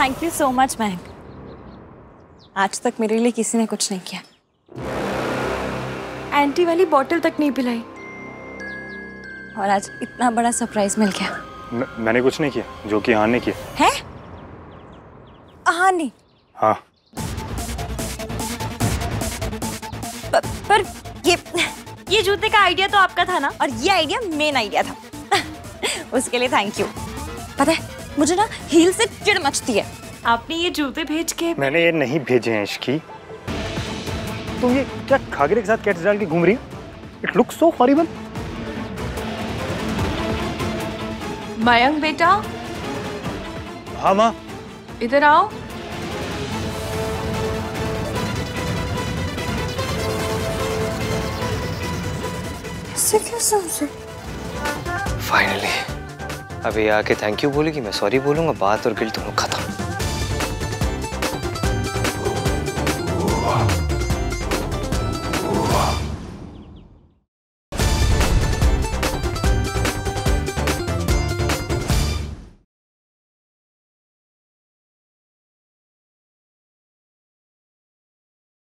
Thank you so much महक आज तक मेरे लिए किसी ने कुछ नहीं किया। एंटी वाली बॉटल तक नहीं पिलाई। और आज इतना बड़ा सरप्राइज़ मिल गया। म, मैंने कुछ नहीं किया जो कि हाँ ने किया। है? हाँ हाँ। प, पर ये ये जूते का आइडिया तो आपका था ना? और ये आइडिया मेन आइडिया था। उसके लिए थैंक यू पता है मुझे ना हील से चिड़ मचती है। आपने ये जूते भेज के मैंने ये नहीं भेजे हैं इश्की। तुम ये क्या खागरे के साथ कैट्स डाल के घूम रही it looks so horrible Mayank बेटा। हाँ माँ। इधर आओ। ऐसे क्यों समझे? फाइनली अभी आके थैंक यू बोलेगी मैं सॉरी बोलूँगा बात और गिल दोनों खत्म।